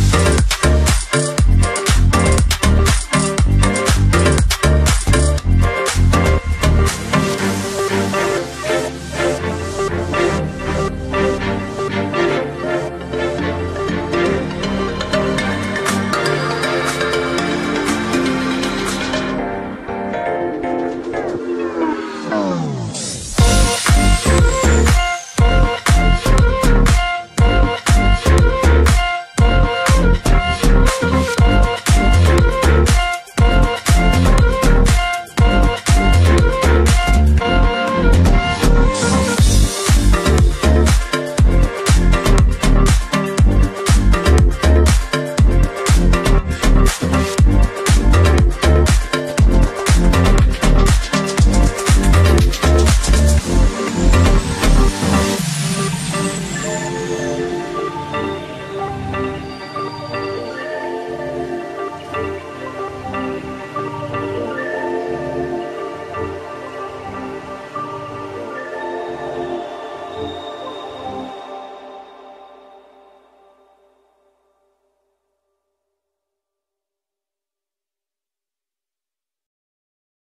Yeah.